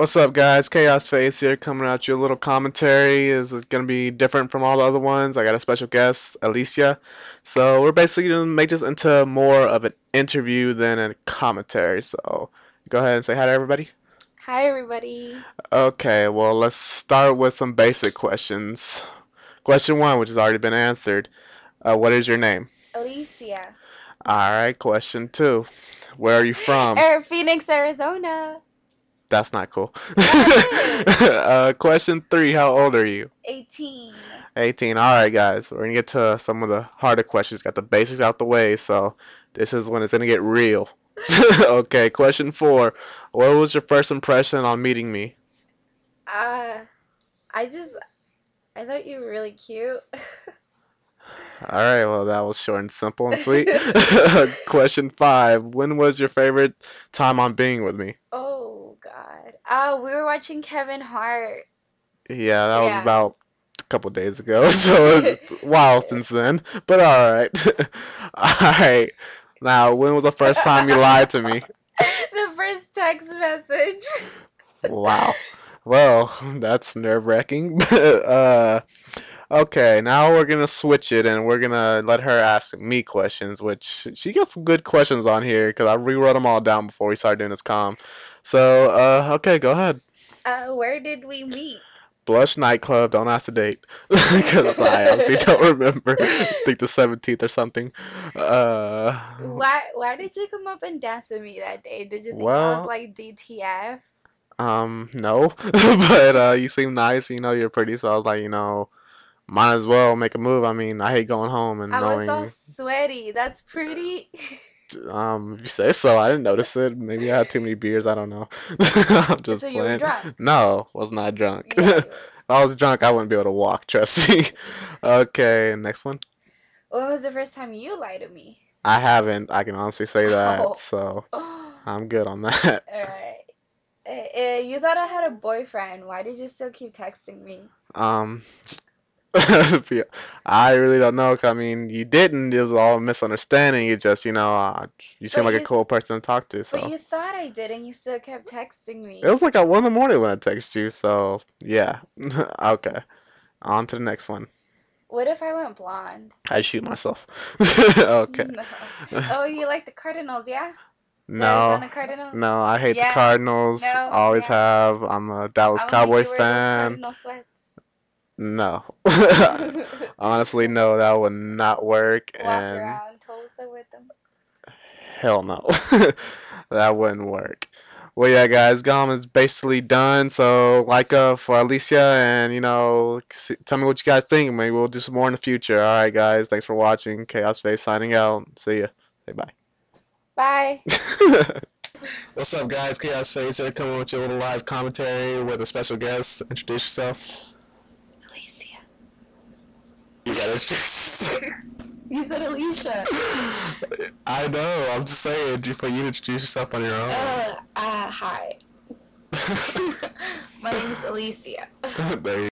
What's up, guys? Kaos Faze here, coming at you. A little commentary is going to be different from all the other ones. I got a special guest, Alicia. So we're basically going to make this into more of an interview than a commentary. So go ahead and say hi to everybody. Hi, everybody. Okay, well, let's start with some basic questions. Question one, which has already been answered. Uh, what is your name? Alicia. All right. Question two. Where are you from? Er, Phoenix, Arizona. That's not cool. Uh, question three. How old are you? 18. 18. All right, guys. We're going to get to some of the harder questions. Got the basics out the way, so this is when it's going to get real. okay, question four. What was your first impression on meeting me? Uh, I just, I thought you were really cute. All right, well, that was short and simple and sweet. question five. When was your favorite time on being with me? oh, God. Uh, we were watching Kevin Hart. Yeah, that was about a couple days ago, so while since then. But all right. all right. Now, when was the first time you lied to me? the first text message. Wow. Well, that's nerve wracking. uh, okay, now we're gonna switch it and we're gonna let her ask me questions, which she got some good questions on here because I rewrote them all down before we started doing this com. So, uh, okay, go ahead. Uh, where did we meet? Blush nightclub. Don't ask the date because I honestly don't remember. I think the seventeenth or something. Uh, Why, why did you come up and dance with me that day? Did you think I was like DTF? um, no, but uh, you seem nice. You know, you're pretty, so I was like, you know, might as well make a move. I mean, I hate going home and I was so sweaty. That's pretty. Um, if you say so, I didn't notice it. Maybe I had too many beers. I don't know. I'm just so you were playing. drunk. No, was not drunk. Yeah, if I was drunk, I wouldn't be able to walk. Trust me. okay, next one. When was the first time you lied to me? I haven't. I can honestly say that. Oh. So Oh, I'm good on that. alright. Uh, uh, you thought I had a boyfriend. Why did you still keep texting me? Um, I really don't know. I mean, you didn't. It was all a misunderstanding. You just, you know, uh, you seem But like a cool person to talk to. So But you thought I did, and you still kept texting me. it was like at one in the morning when I texted you. So yeah. okay. On to the next one. What if I went blonde? I shoot myself. okay. No. Oh, you like the Cardinals, yeah? No. Cardinals? No, I hate the Cardinals. No, Always yeah. have. I'm a Dallas I Cowboy you fan. Cardinal sweats. No. Honestly, no, that would not work. Walk and around Tulsa with them. hell no. that wouldn't work. Well, yeah, guys, Gom is basically done. So, like uh, for Alicia, and you know, s- tell me what you guys think. Maybe we'll do some more in the future. All right, guys, thanks for watching. Kaos Faze signing out. See ya. Say bye. Bye. What's up, guys? Kaos Faze here, coming with your little live commentary with a special guest. Introduce yourself. You gotta introduce. You said Alicia. I know. I'm just saying for you to introduce yourself on your own. Uh, uh, hi. My name is Alicia. there you